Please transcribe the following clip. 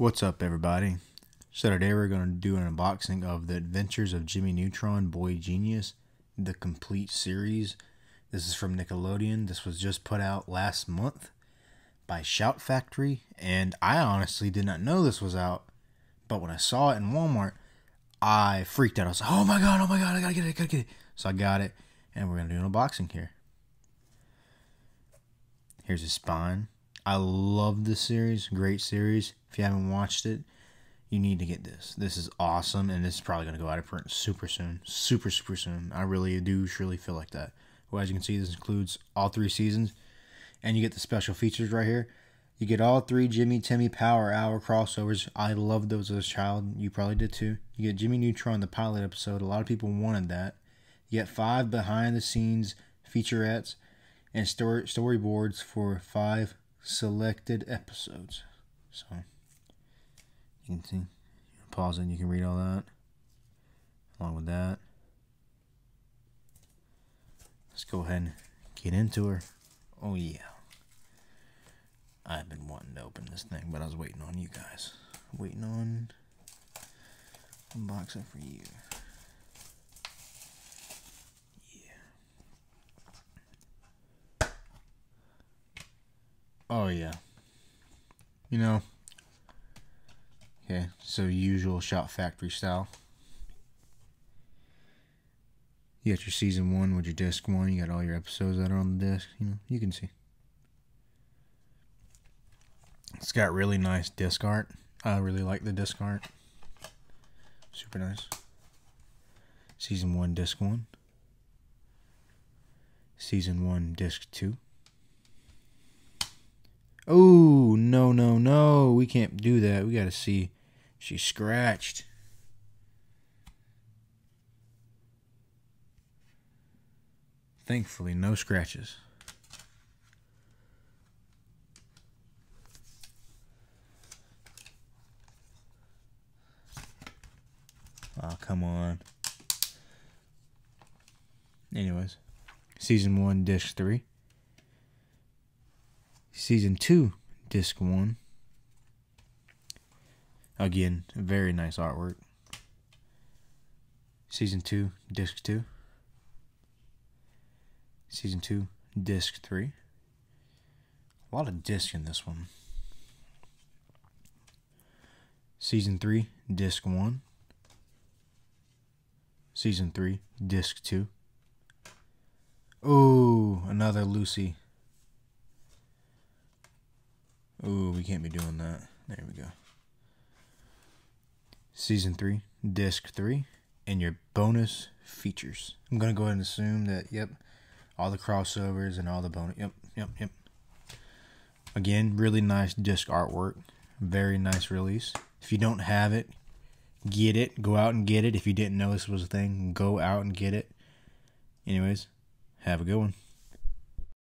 What's up, everybody? So today we're going to do an unboxing of The Adventures of Jimmy Neutron, Boy Genius, the complete series. This is from Nickelodeon. This was just put out last month by Shout Factory, and I honestly did not know this was out. But when I saw it in Walmart, I freaked out. I was like, "Oh my god! Oh my god! I gotta get it! I gotta get it!" So I got it, and we're gonna do an unboxing here. Here's his spine. I love this series. Great series. If you haven't watched it, you need to get this. This is awesome, and this is probably going to go out of print super soon. Super, super soon. I really do truly feel like that. Well, as you can see, this includes all three seasons, and you get the special features right here. You get all three Jimmy Timmy Power Hour crossovers. I loved those as a child. You probably did too. You get Jimmy Neutron, the pilot episode. A lot of people wanted that. You get five behind the scenes featurettes and story storyboards for five selected episodes. So you can see, pause it, you can read all that along with that. Let's go ahead and get into her. Oh, yeah. I've been wanting to open this thing, but I was waiting on you guys. Waiting on unboxing for you. Oh yeah. You know. Okay, so usual Shout Factory style. You got your season one with your disc one. You got all your episodes that are on the disc. You know, you can see. It's got really nice disc art. I really like the disc art. Super nice. Season one, disc one. Season one, disc two. Oh, no, no, no. We can't do that. We got to see. She's scratched. Thankfully, no scratches. Oh, come on. Anyways, season one, disc three. Season 2, Disc 1. Again, very nice artwork. Season 2, Disc 2. Season 2, Disc 3. A lot of disc in this one. Season 3, Disc 1. Season 3, Disc 2. Oh, another Lucy. Ooh, we can't be doing that. There we go. Season 3, Disc 3, and your bonus features. I'm going to go ahead and assume that, yep, all the crossovers and all the bonus. Yep, yep, yep. Again, really nice disc artwork. Very nice release. If you don't have it, get it. Go out and get it. If you didn't know this was a thing, go out and get it. Anyways, have a good one.